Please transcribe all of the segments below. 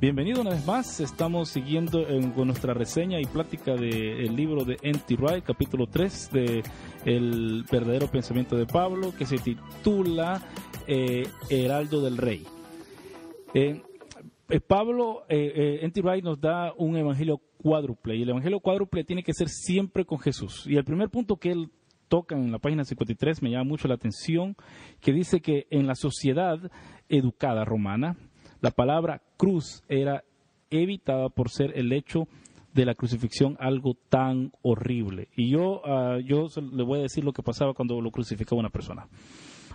Bienvenido una vez más. Estamos siguiendo con nuestra reseña y plática del libro de N.T. Wright, capítulo 3 de El verdadero pensamiento de Pablo, que se titula eh, Heraldo del Rey. Eh, eh, Pablo, N.T. Wright nos da un evangelio cuádruple y el evangelio cuádruple tiene que ser siempre con Jesús. Y el primer punto que él toca en la página 53 me llama mucho la atención, que dice que en la sociedad educada romana, la palabra cruz era evitada por ser el hecho de la crucifixión algo tan horrible. Y yo, ah, yo le voy a decir lo que pasaba cuando lo crucificaba una persona.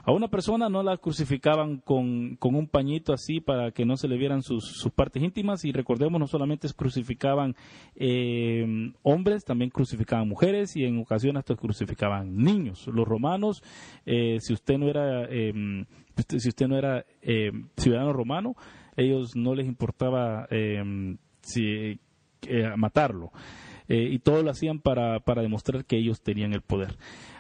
A una persona no la crucificaban con, un pañito así para que no se le vieran sus, partes íntimas y recordemos no solamente crucificaban eh, hombres, también crucificaban mujeres y en ocasiones hasta crucificaban niños. Los romanos, eh, si usted no era, em, si usted no era em, ciudadano romano, ellos no les importaba em, si, eh, y todo lo hacían para, para demostrar que ellos tenían el poder.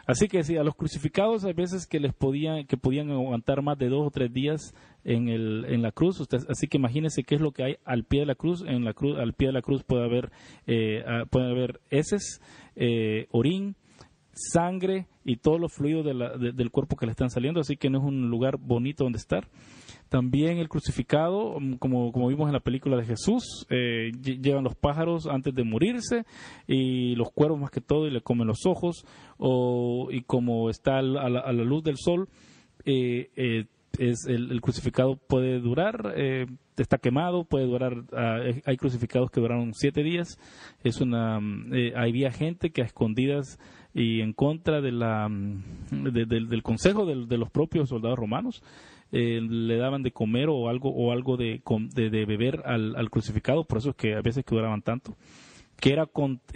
Así que sí, a los crucificados hay veces que les podían, que podían aguantar más de dos o tres días en, el, en la cruz. así que imagínense qué es lo que hay al pie de la cruz. En la cruz, al pie de la cruz puede haber, eh, ah, puede haber heces, eh, orín, sangre y todos los fluidos del cuerpo que le están saliendo. Así que no es un lugar bonito donde estar. También el crucificado, mm, como, como vimos en la película de Jesús, eh, llevan los pájaros antes de morirse y los cuervos más que todo y le comen los ojos. O, y como está a la, luz del sol, eh, eh, es el, crucificado puede durar, está quemado, puede durar, ah, hay crucificados que duraron siete días. Es una, mm, había gente que a escondidas y en contra de la, mm, del consejo de los propios soldados romanos eh, le daban de comer o algo o algo de, de, beber al, crucificado, por eso es que a veces que duraban tanto, que era,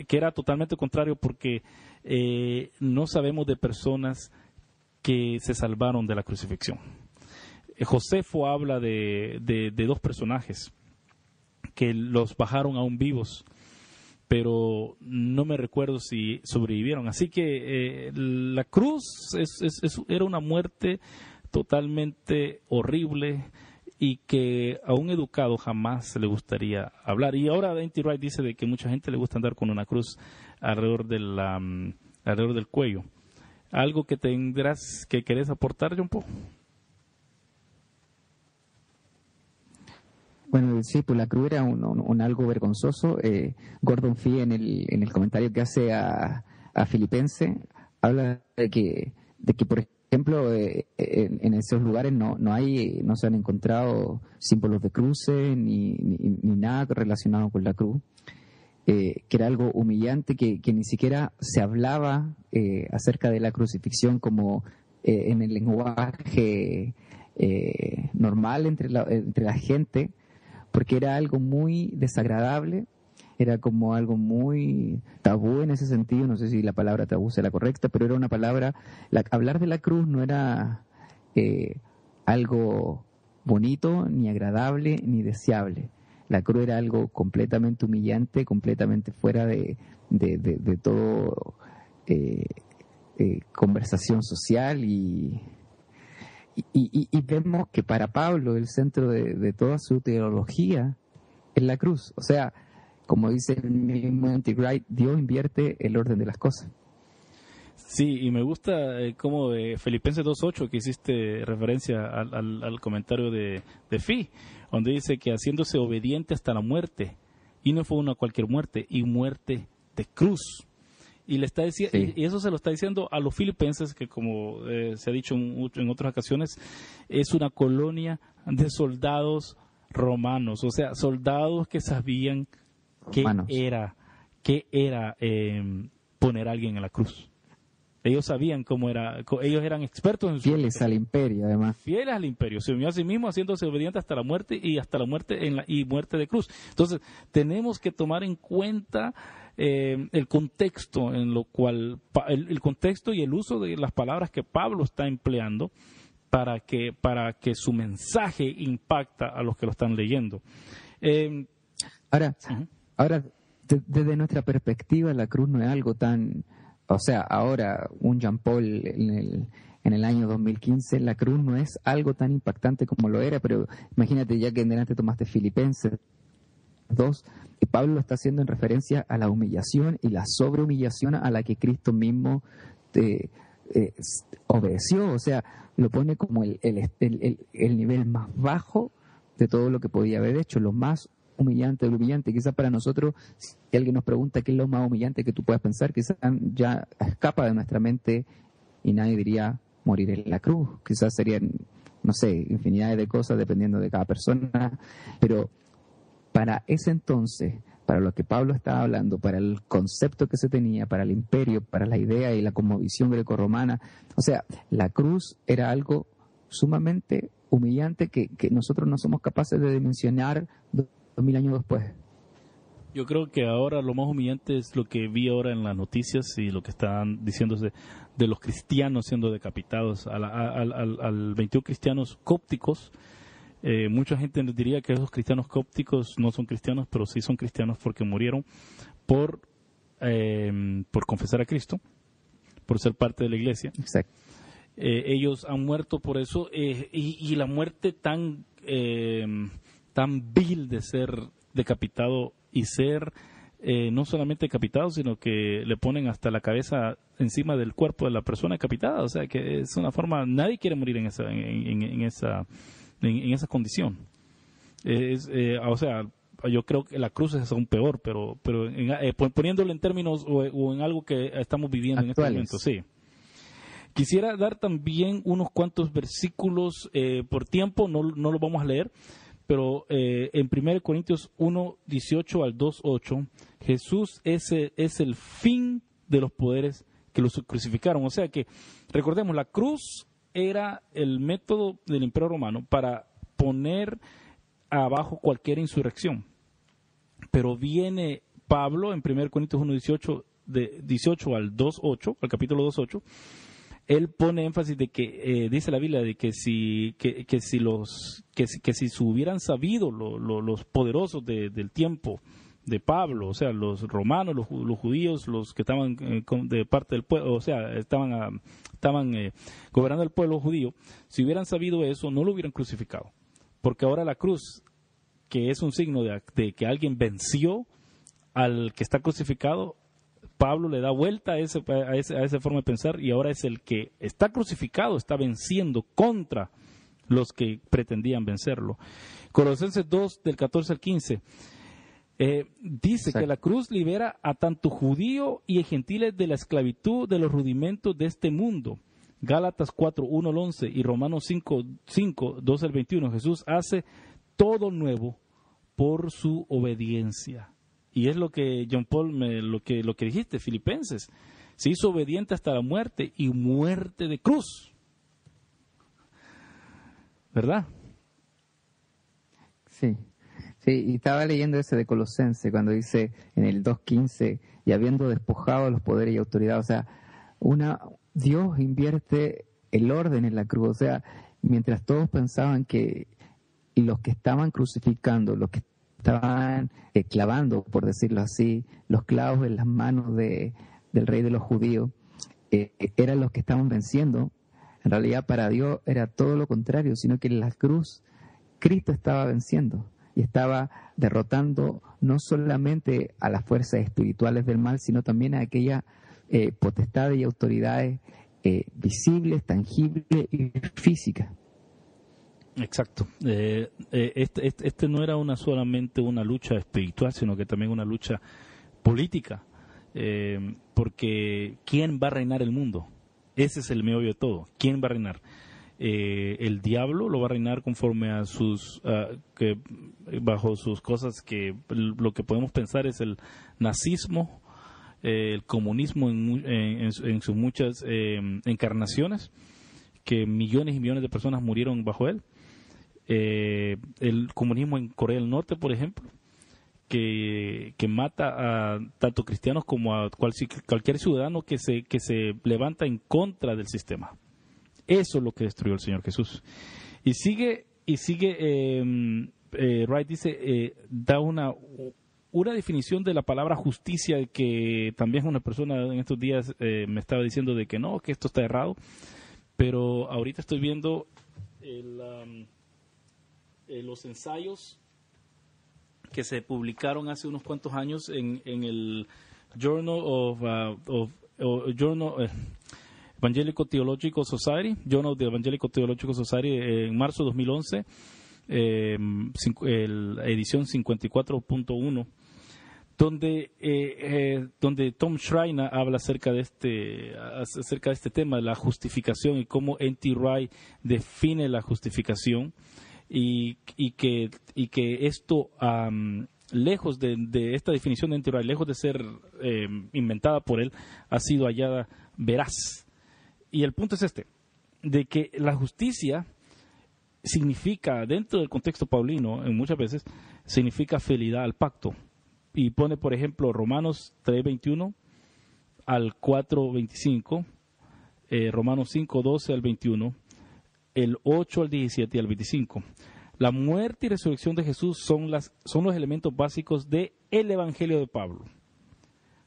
que era totalmente contrario porque eh, no sabemos de personas que se salvaron de la crucifixión. Eh, Josefo habla de, de, dos personajes que los bajaron aún vivos, pero no me recuerdo si sobrevivieron. Así que la cruz era una muerte totalmente horrible y que a un educado jamás le gustaría hablar. Y ahora Dainty Wright dice de que mucha gente le gusta andar con una cruz alrededor, de la, mm, alrededor del cuello. ¿Algo que tendrás que querés aportar, John Paul? Bueno, sí, pues la cruz era un, algo vergonzoso. Eh, Gordon Fee en el, en el comentario que hace a, a Filipense habla de que, de que por ejemplo, eh, en, esos lugares no, no, hay, no se han encontrado símbolos de cruce ni, ni, nada relacionado con la cruz, eh, que era algo humillante, que, que, ni siquiera se hablaba eh, acerca de la crucifixión como en el lenguaje normal entre la, entre la gente, porque era algo muy desagradable era como algo muy tabú en ese sentido, no sé si la palabra tabú sea la correcta, pero era una palabra, hablar de la cruz no era eh, algo bonito, ni agradable, ni deseable. La cruz era algo completamente humillante, completamente fuera de, de, todo eh, eh, conversación social y, y, y, vemos que para Pablo el centro de, toda su teología es la cruz. O sea, como dice el mismo Anti-Wright, Dios invierte el orden de las cosas. Sí, y me gusta eh, como de Filipenses 2.8 que hiciste referencia al, comentario de, de Fi, donde dice que haciéndose obediente hasta la muerte, y no fue una cualquier muerte, y muerte de cruz. Y, le está diciendo, y eso se lo está diciendo a los filipenses, que como eh, se ha dicho en, en otras ocasiones, es una colonia de soldados romanos, o sea, soldados que sabían qué era, qué era em, poner a alguien en la cruz. Ellos sabían cómo era, ellos eran expertos en su Fieles al imperio, además. Fieles al imperio. Se unió a sí mismo haciéndose obediente hasta la muerte y hasta la muerte en la, y muerte de cruz. Entonces, tenemos que tomar en cuenta em, el contexto en lo cual, el, contexto y el uso de las palabras que Pablo está empleando para que, para que su mensaje impacta a los que lo están leyendo. Em, Ahora, Ahora, desde nuestra perspectiva, la cruz no es algo tan, o sea, ahora un Jean Paul en el, en el año 2015, la cruz no es algo tan impactante como lo era, pero imagínate ya que en delante tomaste Filipenses, 2, y Pablo lo está haciendo en referencia a la humillación y la sobrehumillación a la que Cristo mismo te, eh, obedeció, o sea, lo pone como el, el, el, el, nivel más bajo de todo lo que podía haber hecho, lo más humillante humillante. Quizás para nosotros, si alguien nos pregunta qué es lo más humillante que tú puedas pensar, quizás ya escapa de nuestra mente y nadie diría morir en la cruz. Quizás serían, no sé, infinidades de cosas dependiendo de cada persona, pero para ese entonces, para lo que Pablo estaba hablando, para el concepto que se tenía, para el imperio, para la idea y la conmovisión grecorromana, o sea, la cruz era algo sumamente humillante que nosotros no somos capaces de dimensionar dos mil años después. Yo creo que ahora lo más humillante es lo que vi ahora en las noticias y lo que están diciéndose de los cristianos siendo decapitados, al, al, al, 21 cristianos cópticos. Eh, mucha gente diría que esos cristianos cópticos no son cristianos, pero sí son cristianos porque murieron por, eh, por confesar a Cristo, por ser parte de la iglesia. Exacto. Eh, ellos han muerto por eso y, y, la muerte tan, tan vil de ser decapitado y ser eh, no solamente decapitado, sino que le ponen hasta la cabeza encima del cuerpo de la persona decapitada. O sea, que es una forma, nadie quiere morir en esa, en, esa, en, esa condición. Es, eh, o sea, yo creo que la cruz es aún peor, pero, pero eh, poniéndolo en términos o, en algo que estamos viviendo en este momento, sí. Quisiera dar también unos cuantos versículos por tiempo, no, no los vamos a leer, pero eh, en 1 Corintios 1, 18 al 2, 8, Jesús es es el fin de los poderes que los crucificaron. O sea que, recordemos, la cruz era el método del imperio romano para poner abajo cualquier insurrección. Pero viene Pablo en 1 Corintios 1, 18, de 18 al 2, 8, al capítulo 2, 8, él pone énfasis de que eh, dice la Biblia de que si que, si los que, que si se hubieran sabido los poderosos del tiempo de Pablo, o sea, los romanos, los, judíos, los que estaban eh, de parte del pueblo, o sea, estaban ah, estaban eh, gobernando el pueblo judío, si hubieran sabido eso, no lo hubieran crucificado, porque ahora la cruz, que es un signo de, de que alguien venció al que está crucificado, Pablo le da vuelta a, ese, a, esa forma de pensar y ahora es el que está crucificado, está venciendo contra los que pretendían vencerlo. Colosenses 2 del 14 al 15 eh, dice que la cruz libera a tanto judío y gentiles de la esclavitud de los rudimentos de este mundo. Gálatas 4, 1 al 11 y Romanos 5, 5, 2 al 21. Jesús hace todo nuevo por su obediencia. Y es lo que John Paul, me, lo, que, lo que dijiste, Filipenses. Se hizo obediente hasta la muerte y muerte de cruz. ¿Verdad? Sí. Sí, y estaba leyendo ese de Colosense cuando dice en el 2.15, y habiendo despojado los poderes y autoridad, o sea, una, Dios invierte el orden en la cruz, o sea, mientras todos pensaban que los que estaban crucificando, los que estaban eh, clavando, por decirlo así, los clavos en las manos de, del rey de los judíos, eh, eran los que estaban venciendo. En realidad para Dios era todo lo contrario, sino que en la cruz Cristo estaba venciendo y estaba derrotando no solamente a las fuerzas espirituales del mal, sino también a aquellas eh, potestades y autoridades visibles, tangibles y físicas. Exacto. Eh, eh, este, este, este, no era una solamente una lucha espiritual, sino que también una lucha política. Eh, porque ¿quién va a reinar el mundo? Ese es el meollo de todo. ¿Quién va a reinar? el diablo lo va a reinar conforme a sus que bajo sus cosas que lo que podemos pensar es el nazismo el comunismo en, en sus muchas encarnaciones que millones y millones de personas murieron bajo él eh, el comunismo en Corea del Norte, por ejemplo, que, mata a tanto cristianos como a cualquier ciudadano que se, que se levanta en contra del sistema. Eso es lo que destruyó el Señor Jesús. Y sigue, y sigue, em, eh, Wright dice, eh, da una, una definición de la palabra justicia que también una persona en estos días eh, me estaba diciendo de que no, que esto está errado, pero ahorita estoy viendo el... eh, los ensayos que se publicaron hace unos cuantos años en, en el Journal of, uh, Journal eh, Evangelical Theological Society, Journal of the Evangelical Theological Society en marzo de 2011, eh, la edición 54.1 donde, eh, eh, donde Tom Schreiner habla acerca de este acerca de este tema de la justificación y cómo N.T. Wright define la justificación y, que esto lejos de, esta definición de N.T. Wright lejos de ser em, inventada por él ha sido hallada veraz y el punto es este de que la justicia significa dentro del contexto paulino muchas veces significa fidelidad al pacto y pone, por ejemplo, Romanos 3.21 al 4.25, eh, Romanos 5.12 al 21, el 8 al 17 y al 25. La muerte y resurrección de Jesús son, las, son los elementos básicos del el Evangelio de Pablo.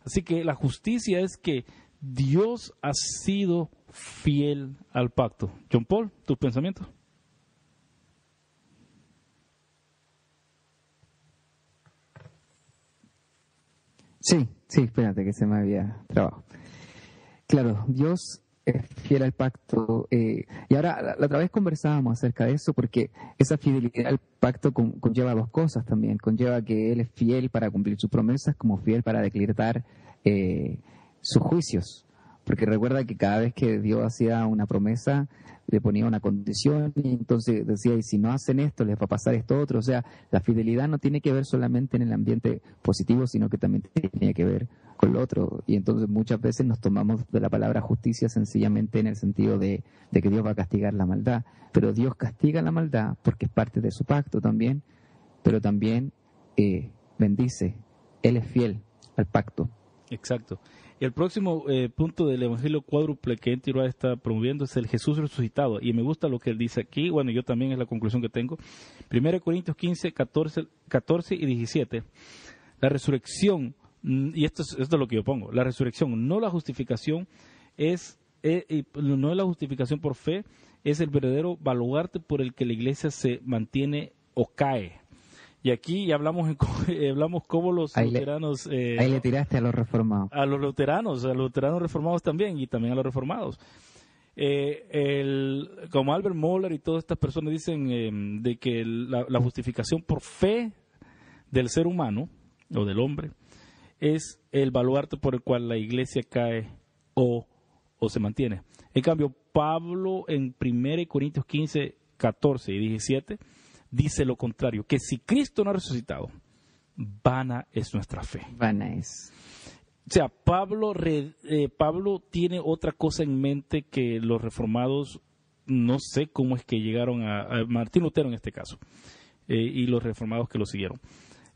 Así que la justicia es que Dios ha sido fiel al pacto. John Paul, tus pensamientos. Sí, sí, espérate que se me había trabado. Claro, Dios es fiel al pacto. Eh, y ahora, la, otra vez conversábamos acerca de eso, porque esa fidelidad al pacto conlleva dos cosas también. Conlleva que Él es fiel para cumplir sus promesas, como fiel para decretar eh, sus juicios. Porque recuerda que cada vez que Dios hacía una promesa, le ponía una condición y entonces decía, y si no hacen esto, les va a pasar esto otro. O sea, la fidelidad no tiene que ver solamente en el ambiente positivo, sino que también tiene que ver con lo otro. Y entonces muchas veces nos tomamos de la palabra justicia sencillamente en el sentido de, que Dios va a castigar la maldad. Pero Dios castiga la maldad porque es parte de su pacto también, pero también eh, bendice. Él es fiel al pacto. Exacto el próximo eh, punto del Evangelio cuádruple que Entirua está promoviendo es el Jesús resucitado. Y me gusta lo que él dice aquí. Bueno, yo también es la conclusión que tengo. 1 Corintios 15, 14, 14 y 17. La resurrección, mm, y esto es, esto es lo que yo pongo, la resurrección, no la justificación, es, eh, no es la justificación por fe, es el verdadero baluarte por el que la iglesia se mantiene o cae. Y aquí hablamos, hablamos cómo los luteranos... Eh, ahí le tiraste a los reformados. A los luteranos, a los luteranos reformados también y también a los reformados. Eh, el, como Albert Moller y todas estas personas dicen eh, de que la, justificación por fe del ser humano o del hombre es el baluarte por el cual la iglesia cae o, o se mantiene. En cambio, Pablo en 1 Corintios 15, 14 y 17 dice lo contrario, que si Cristo no ha resucitado, vana es nuestra fe. Vana es. O sea, Pablo, eh, Pablo tiene otra cosa en mente que los reformados, no sé cómo es que llegaron a, Martín Lutero en este caso, eh, y los reformados que lo siguieron.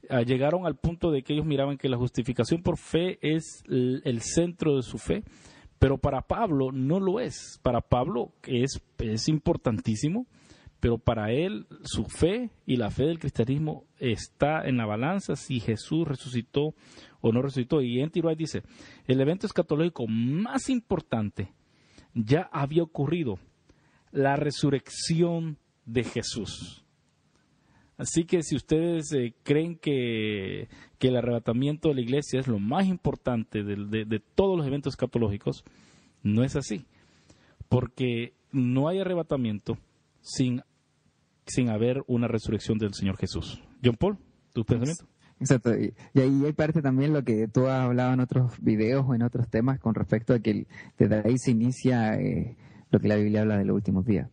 Ah, llegaron al punto de que ellos miraban que la justificación por fe es el, centro de su fe, pero para Pablo no lo es. Para Pablo es, es importantísimo, pero para él su fe y la fe del cristianismo está en la balanza si Jesús resucitó o no resucitó. Y N.T. Wright dice, el evento escatológico más importante ya había ocurrido, la resurrección de Jesús. Así que si ustedes eh, creen que, el arrebatamiento de la iglesia es lo más importante de, de todos los eventos escatológicos, no es así. Porque no hay arrebatamiento sin, sin haber una resurrección del Señor Jesús. John Paul, tus pensamientos. Exacto, y, ahí hay parte también lo que tú has hablado en otros videos o en otros temas con respecto a que desde ahí se inicia eh, lo que la Biblia habla de los últimos días.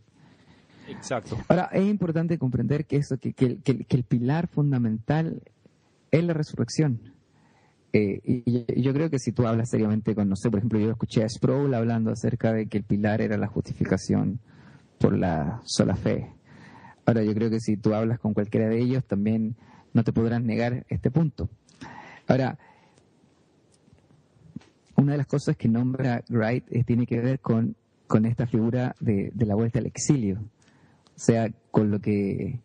Exacto. Ahora, es importante comprender que, eso, que, que, el pilar fundamental es la resurrección. Eh, y, yo creo que si tú hablas seriamente con, no sé, por ejemplo, yo escuché a Sproul hablando acerca de que el pilar era la justificación por la sola fe. Ahora yo creo que si tú hablas con cualquiera de ellos también no te podrán negar este punto. Ahora, una de las cosas que nombra Wright tiene que ver con, con esta figura de, la vuelta al exilio. O sea, con lo que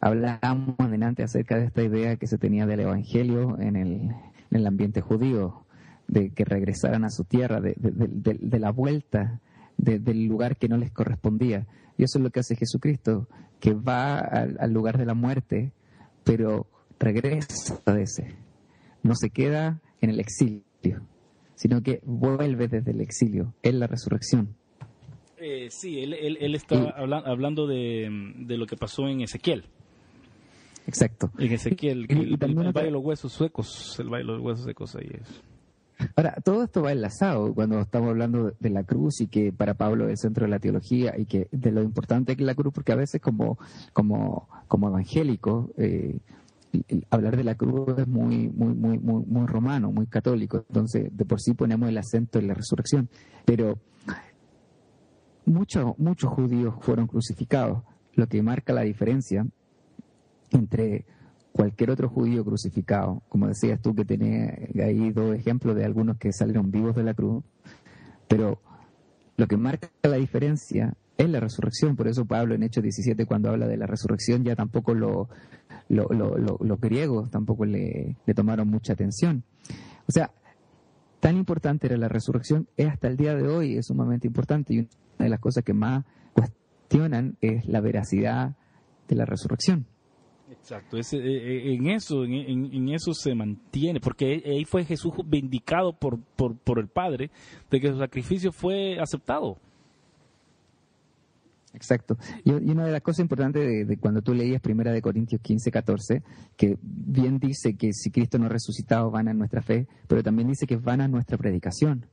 hablábamos adelante acerca de esta idea que se tenía del Evangelio en el, en el ambiente judío, de que regresaran a su tierra, de, de la vuelta del lugar que no les correspondía. Y eso es lo que hace Jesucristo, que va al, lugar de la muerte, pero regresa de ese. No se queda en el exilio, sino que vuelve desde el exilio, en la resurrección. Eh, sí, él, él, estaba hablando de, lo que pasó en Ezequiel. Exacto. En Ezequiel, el, baile de los huesos suecos, el baile de los huesos secos ahí es. Ahora, todo esto va enlazado cuando estamos hablando de la cruz y que para Pablo es el centro de la teología y que de lo importante que es la cruz, porque a veces como, como, como evangélico, eh, hablar de la cruz es muy, muy, muy, muy, muy romano, muy católico. Entonces, de por sí ponemos el acento en la resurrección. Pero muchos, muchos judíos fueron crucificados, lo que marca la diferencia entre cualquier otro judío crucificado. Como decías tú que tenés ahí dos ejemplos de algunos que salieron vivos de la cruz, pero lo que marca la diferencia es la resurrección. Por eso Pablo en Hechos 17 cuando habla de la resurrección ya tampoco lo, los griegos tampoco le, le tomaron mucha atención. O sea, tan importante era la resurrección, es hasta el día de hoy, es sumamente importante. Y una de las cosas que más cuestionan es la veracidad de la resurrección. Exacto, eh, eh, en eso, en, eso se mantiene, porque ahí fue Jesús vindicado por, por, el Padre de que su sacrificio fue aceptado. Exacto. Y, una de las cosas importantes de, cuando tú leías Primera de Corintios 15, 14, que bien dice que si Cristo no ha resucitado, van a nuestra fe, pero también dice que van a nuestra predicación.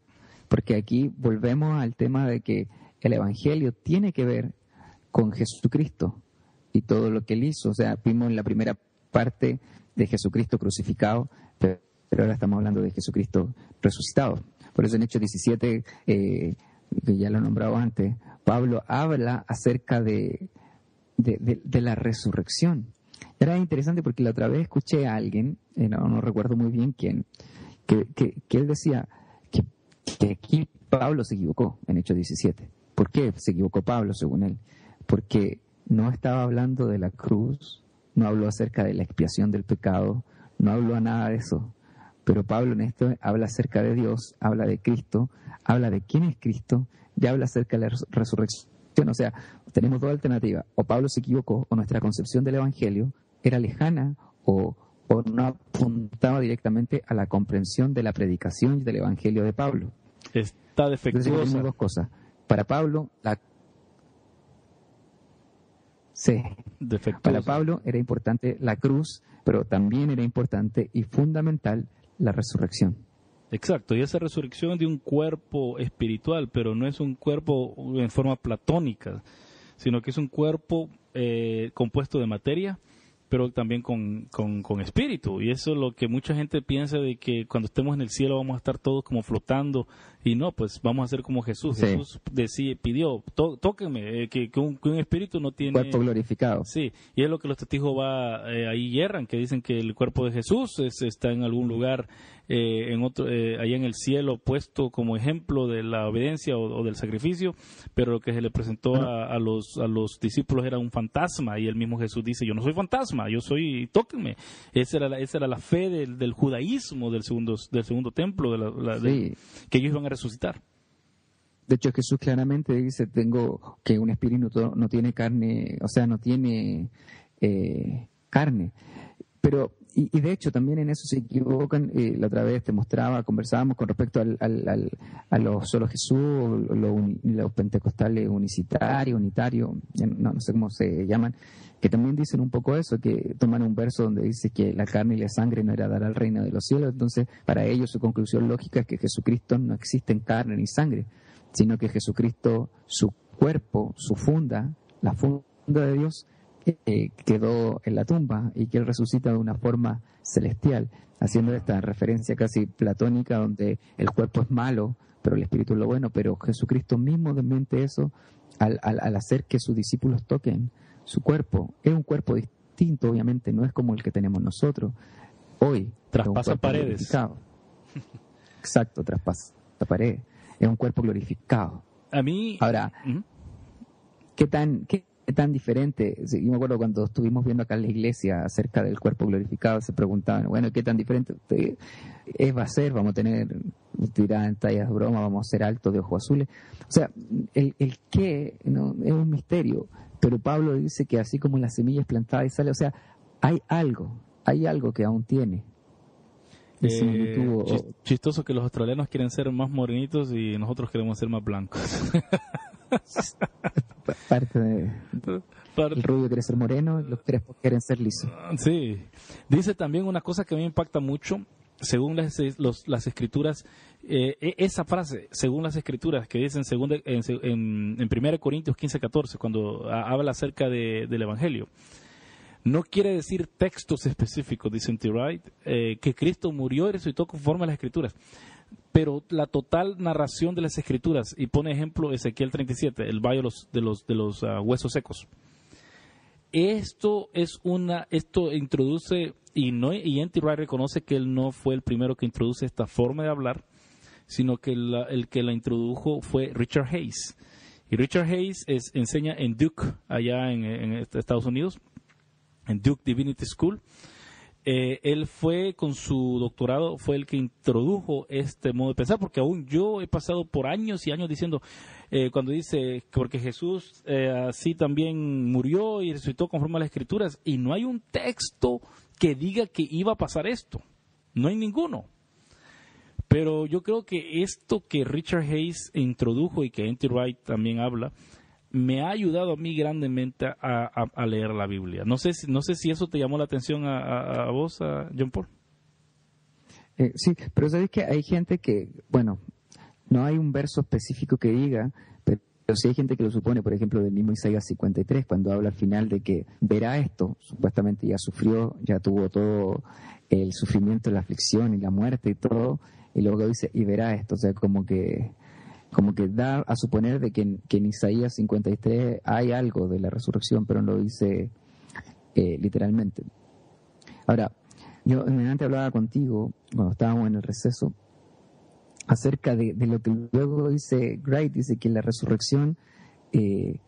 Porque aquí volvemos al tema de que el Evangelio tiene que ver con Jesucristo y todo lo que él hizo. O sea, vimos en la primera parte de Jesucristo crucificado, pero, ahora estamos hablando de Jesucristo resucitado. Por eso en Hechos 17, eh, que ya lo he nombrado antes, Pablo habla acerca de, de, la resurrección. Era interesante porque la otra vez escuché a alguien, eh, no, recuerdo muy bien quién, que, que, él decía que, que, aquí Pablo se equivocó en Hechos 17. ¿Por qué se equivocó Pablo, según él? Porque no estaba hablando de la cruz, no habló acerca de la expiación del pecado, no habló a nada de eso. Pero Pablo en esto habla acerca de Dios, habla de Cristo, habla de quién es Cristo ya habla acerca de la resurrección. O sea, tenemos dos alternativas. O Pablo se equivocó, o nuestra concepción del Evangelio era lejana, o, no apuntaba directamente a la comprensión de la predicación del Evangelio de Pablo. Está defectuosa. Entonces, dos cosas. Para Pablo, la Sí. Para Pablo era importante la cruz, pero también era importante y fundamental la resurrección. Exacto, y esa resurrección de un cuerpo espiritual, pero no es un cuerpo en forma platónica, sino que es un cuerpo eh, compuesto de materia, pero también con, con, espíritu. Y eso es lo que mucha gente piensa de que cuando estemos en el cielo vamos a estar todos como flotando. Y no, pues vamos a ser como Jesús. Jesús decía, pidió, tóquenme, eh, que, un, espíritu no tiene... Cuerpo glorificado. Sí, y es lo que los testigos va, eh, ahí hierran, que dicen que el cuerpo de Jesús está en algún lugar eh, en otro, eh, allá en el cielo puesto como ejemplo de la obediencia o, del sacrificio, pero lo que se le presentó a, los, a los discípulos era un fantasma y el mismo Jesús dice, yo no soy fantasma, yo soy, tóquenme. Esa era la, esa era la fe del, judaísmo del segundo, del segundo templo, de que ellos iban a resucitar. De hecho, Jesús claramente dice, tengo que un espíritu no tiene carne, o sea, no tiene eh, carne. Pero y, de hecho también en eso se equivocan. Eh, la otra vez te mostraba, conversábamos con respecto al, a los solo Jesús, los, pentecostales unicitarios, unitarios, no, no, sé cómo se llaman, que también dicen un poco eso, que toman un verso donde dice que la carne y la sangre no era dar al reino de los cielos. Entonces, para ellos su conclusión lógica es que Jesucristo no existe en carne ni sangre, sino que Jesucristo, su cuerpo, su funda, la funda de Dios, eh, quedó en la tumba y que él resucita de una forma celestial, haciendo esta referencia casi platónica donde el cuerpo es malo, pero el espíritu es lo bueno, pero Jesucristo mismo desmiente eso al, al, hacer que sus discípulos toquen su cuerpo. Es un cuerpo distinto, obviamente, no es como el que tenemos nosotros. Hoy. Traspasa paredes. Exacto, traspasa paredes. Es un cuerpo glorificado. A mí. Ahora, ¿qué tan, qué tan diferente. Yo me acuerdo cuando estuvimos viendo acá en la iglesia acerca del cuerpo glorificado, se preguntaban, bueno, ¿qué tan diferente es, va a ser? Vamos a tener, en tallas de broma, vamos a ser altos de ojos azules. O sea, el, el qué ¿no? es un misterio, pero Pablo dice que así como la semilla es plantada y sale, o sea, hay algo, hay algo que aún tiene. Eh, chistoso que los australianos quieren ser más morenitos y nosotros queremos ser más blancos. Parte de, el rubio quiere ser moreno, los crespos quieren ser lisos. Sí. Dice también una cosa que a mí me impacta mucho, según las, las escrituras, eh, e, esa frase, según las escrituras que dicen en, en, en 1 Corintios 15, 14, cuando habla acerca del Evangelio. No quiere decir textos específicos, dice T. Wright, eh, que Cristo murió y resucitó conforme a las escrituras. Pero la total narración de las escrituras, y pone ejemplo Ezequiel 37, el valle de los, de los, ah, huesos secos. Esto es una, esto introduce, y, no, y N.T. Wright reconoce que él no fue el primero que introduce esta forma de hablar, sino que el que la introdujo fue Richard Hayes. Y Richard Hayes es, enseña en Duke, allá en, Estados Unidos, en Duke Divinity School. Eh, él fue con su doctorado, fue el que introdujo este modo de pensar, porque aún yo he pasado por años y años diciendo, eh, cuando dice, porque Jesús eh, así también murió y resucitó conforme a las escrituras, y no hay un texto que diga que iba a pasar esto, no hay ninguno. Pero yo creo que esto que Richard Hayes introdujo y que N.T. Wright también habla, me ha ayudado a mí grandemente a, leer la Biblia. No sé, si, no sé si eso te llamó la atención a, vos, a John Paul. Eh, sí, pero sabes que hay gente que, bueno, no hay un verso específico que diga, pero sí hay gente que lo supone, por ejemplo, del mismo Isaías 53, cuando habla al final de que verá esto, supuestamente ya sufrió, ya tuvo todo el sufrimiento, la aflicción y la muerte y todo, y luego dice, y verá esto, o sea, como que como que da a suponer de que en, Isaías 53 hay algo de la resurrección, pero no lo dice eh, literalmente. Ahora, yo antes hablaba contigo, cuando estábamos en el receso, acerca de, lo que luego dice Wright, dice que la resurrección eh,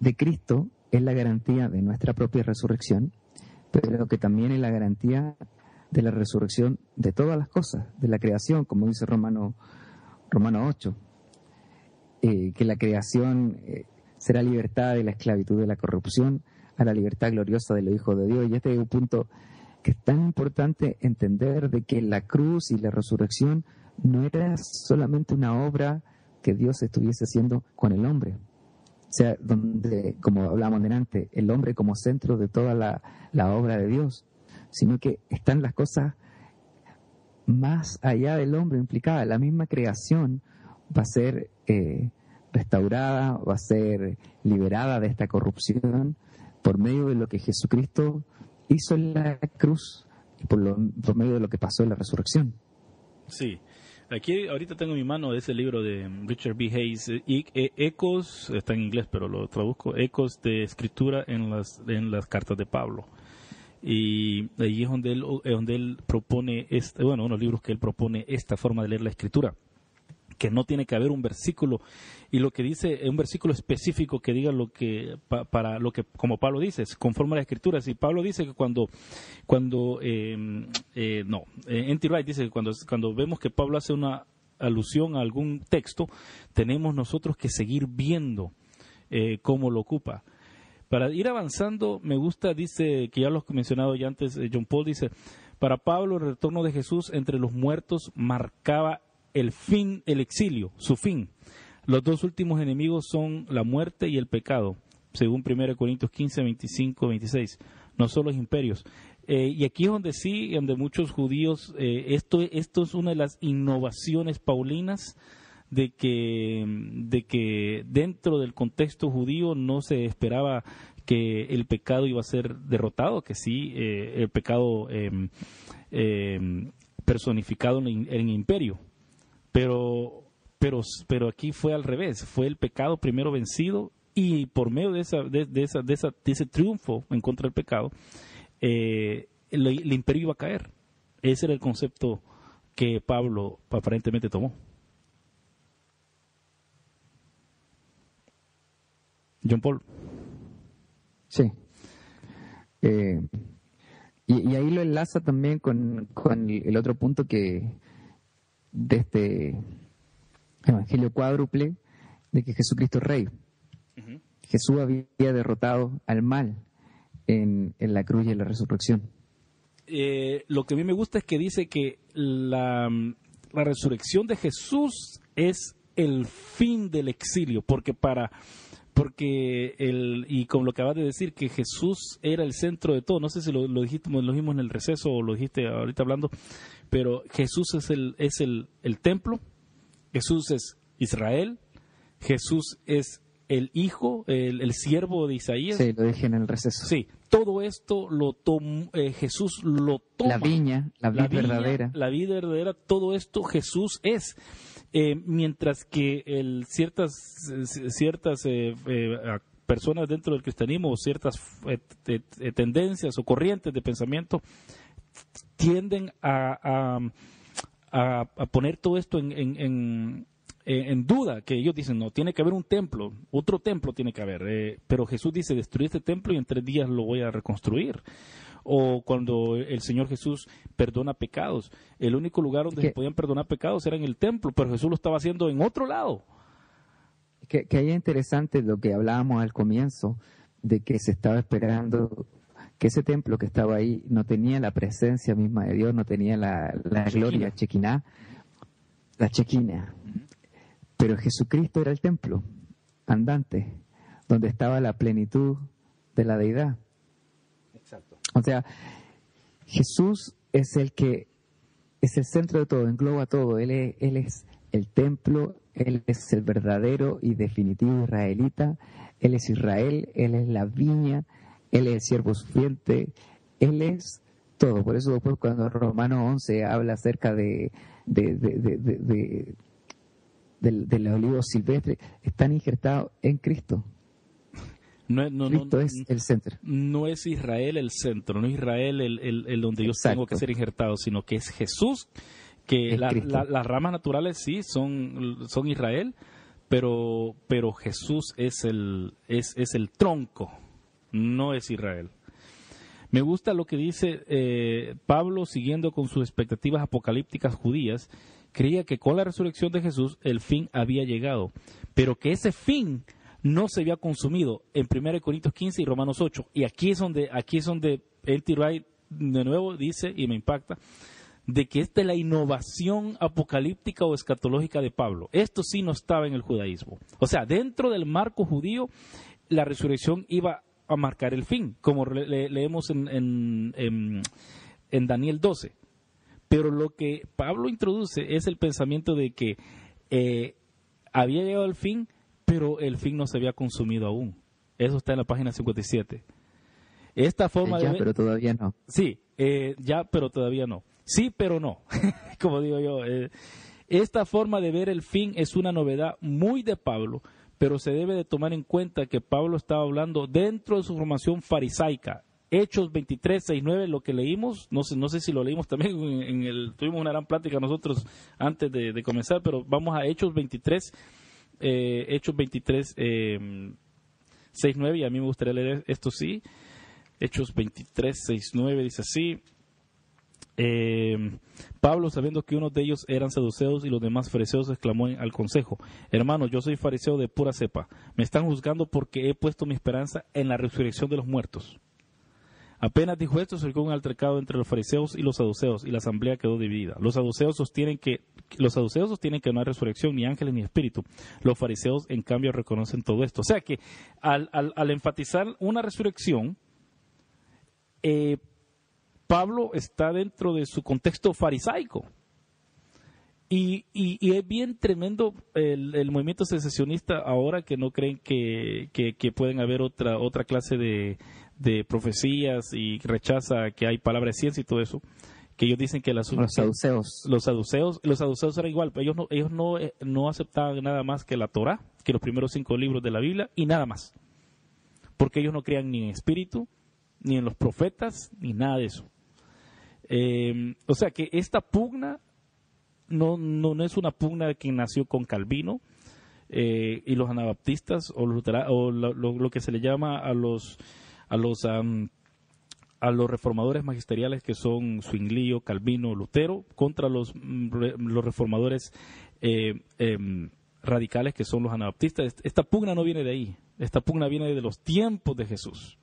de Cristo es la garantía de nuestra propia resurrección, pero que también es la garantía de la resurrección de todas las cosas, de la creación, como dice Romano, Romano 8. Eh, que la creación eh, será libertad de la esclavitud de la corrupción a la libertad gloriosa de los hijos de Dios. Y este es un punto que es tan importante entender de que la cruz y la resurrección no era solamente una obra que Dios estuviese haciendo con el hombre. O sea, donde, como hablamos delante, el hombre como centro de toda la, la obra de Dios, sino que están las cosas más allá del hombre implicadas. La misma creación va a ser eh, restaurada, va a ser liberada de esta corrupción por medio de lo que Jesucristo hizo en la cruz y por, medio de lo que pasó en la resurrección. Sí. Aquí ahorita tengo en mi mano ese libro de Richard B. Hayes, eh, eh, Ecos, está en inglés, pero lo traduzco, Ecos de escritura en las, en las cartas de Pablo. Y ahí es donde él, donde él propone, este, bueno, unos libros que él propone esta forma de leer la escritura que no tiene que haber un versículo y lo que dice un versículo específico que diga lo que para lo que como Pablo dice conforme a la escritura si Pablo dice que cuando cuando em, eh, no eh, N.T. Wright dice que cuando cuando vemos que Pablo hace una alusión a algún texto tenemos nosotros que seguir viendo eh, cómo lo ocupa para ir avanzando me gusta dice que ya lo he mencionado ya antes John Paul dice para Pablo el retorno de Jesús entre los muertos marcaba el fin, el exilio, su fin. Los dos últimos enemigos son la muerte y el pecado, según 1 Corintios 15, 25, 26, no son los imperios. Eh, y aquí es donde sí, donde muchos judíos, eh, esto, esto es una de las innovaciones paulinas de que, de que dentro del contexto judío no se esperaba que el pecado iba a ser derrotado, que sí, eh, el pecado em, em, personificado en el imperio. Pero, pero, pero aquí fue al revés, fue el pecado primero vencido y por medio de, esa, de, esa, de, ese triunfo en contra del pecado, eh, el, imperio iba a caer. Ese era el concepto que Pablo aparentemente tomó. John Paul. Sí. Eh, y, ahí lo enlaza también con, con el otro punto que, de este evangelio cuádruple de que Jesucristo es rey. Jesús había derrotado al mal en, la cruz y en la resurrección. eh, lo que a mí me gusta es que dice que la, la resurrección de Jesús es el fin del exilio, porque para porque el y con lo que acabas de decir que Jesús era el centro de todo no sé si lo, dijiste lo dijimos en el receso o lo dijiste ahorita hablando pero Jesús es el es el, el templo Jesús es Israel Jesús es el hijo el, el siervo de Isaías. Sí lo dije en el receso. Sí todo esto lo tomó eh, Jesús lo toma. La viña la vida verdadera. la vida verdadera todo esto Jesús es. Eh, mientras que el, ciertas, ciertas eh, eh, personas dentro del cristianismo o ciertas tendencias o corrientes de pensamiento tienden a, a, poner todo esto en, en, en, duda, que ellos dicen, no, tiene que haber un templo, otro templo tiene que haber, pero Jesús dice, destruir este templo y en tres días lo voy a reconstruir o cuando el Señor Jesús perdona pecados. El único lugar donde se podían perdonar pecados era en el templo, pero Jesús lo estaba haciendo en otro lado. Que, que ahí es interesante lo que hablábamos al comienzo, de que se estaba esperando que ese templo que estaba ahí no tenía la presencia misma de Dios, no tenía la, la gloria chequiná, la chequina. Pero Jesucristo era el templo andante, donde estaba la plenitud de la deidad. O sea, Jesús es el que es el centro de todo, engloba todo. Él es, él es el templo, Él es el verdadero y definitivo israelita, Él es Israel, Él es la viña, Él es el siervo sufriente, Él es todo. Por eso después cuando Romano 11 habla acerca de, de, de, de del, olivo silvestre, están injertados en Cristo. No, no, no, es el centro. No es Israel el centro, no es Israel el, el, donde yo tengo que ser injertado, sino que es Jesús, que las ramas naturales sí son, son Israel, pero, pero Jesús es el, es, es el tronco, no es Israel. Me gusta lo que dice eh, Pablo siguiendo con sus expectativas apocalípticas judías. Creía que con la resurrección de Jesús el fin había llegado, pero que ese fin no se había consumido en 1 Corintios 15 y Romanos 8. Y aquí es donde, aquí es donde el Wright de nuevo dice, y me impacta, de que esta es la innovación apocalíptica o escatológica de Pablo. Esto sí no estaba en el judaísmo. O sea, dentro del marco judío, la resurrección iba a marcar el fin, como leemos en, en, en, Daniel 12. Pero lo que Pablo introduce es el pensamiento de que eh, había llegado el fin, pero el fin no se había consumido aún. Eso está en la página 57. Esta forma ya, de... pero todavía no. Sí, eh, ya, pero todavía no. Sí, pero no. Como digo yo, eh, esta forma de ver el fin es una novedad muy de Pablo, pero se debe de tomar en cuenta que Pablo estaba hablando dentro de su formación farisaica. Hechos 23, 6, 9, lo que leímos, no sé, no sé si lo leímos también, en el, tuvimos una gran plática nosotros antes de, de comenzar, pero vamos a Hechos 23, eh, Hechos 23, eh, 6, 9, y a mí me gustaría leer esto sí. Hechos 23, 6, 9 dice así. Eh, Pablo, sabiendo que unos de ellos eran saduceos y los demás fariseos, exclamó al consejo, hermanos, yo soy fariseo de pura cepa, me están juzgando porque he puesto mi esperanza en la resurrección de los muertos. Apenas dijo esto, surgió un altercado entre los fariseos y los saduceos, y la asamblea quedó dividida. Los saduceos sostienen que los saduceos sostienen que no hay resurrección, ni ángeles, ni espíritu. Los fariseos, en cambio, reconocen todo esto. O sea que al, enfatizar una resurrección, eh, Pablo está dentro de su contexto farisaico. Y, es bien tremendo el, movimiento secesionista ahora que no creen que, que pueden haber otra, otra clase de, de profecías y rechaza que hay palabra de ciencia y todo eso, que ellos dicen que las, los saduceos los saduceos los saduceos eran igual, pero ellos no ellos no, eh, no aceptaban nada más que la Torah, que los primeros cinco libros de la Biblia y nada más, porque ellos no creían ni en espíritu, ni en los profetas, ni nada de eso. Eh, o sea que esta pugna no, no, no es una pugna que nació con Calvino eh, y los anabaptistas o, los, o lo que se le llama a los a los, a los reformadores magisteriales que son Zwinglio, Calvino, Lutero, contra los, mm, los reformadores eh, em, radicales que son los anabaptistas. Esta pugna no viene de ahí, esta pugna viene de los tiempos de Jesús,